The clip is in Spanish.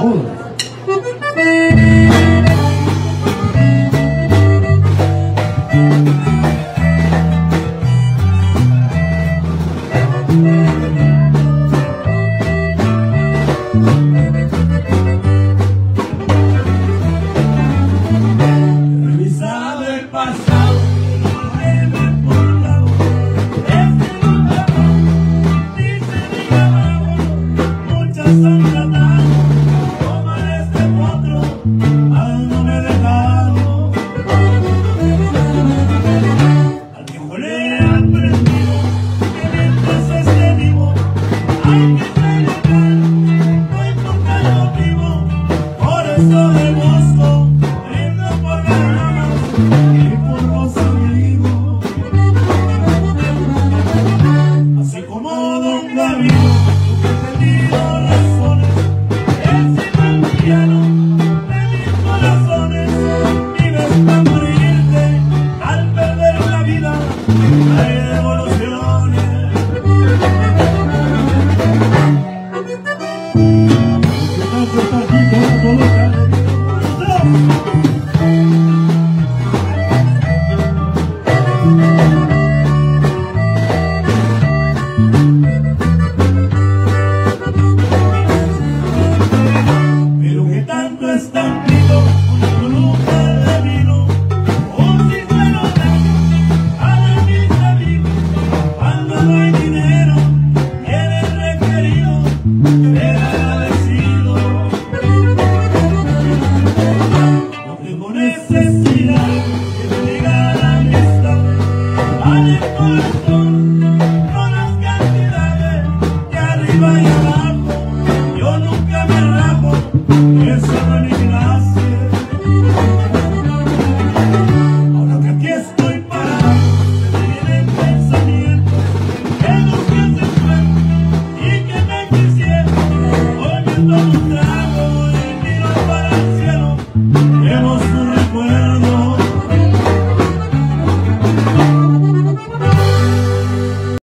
thôi mundo es tan frío, una bruja de vino, un ciruelo de azúcar, para cuando no hay dinero, eres requerido, eres agradecido. No tengo necesidad que me diga la amistad, vale por.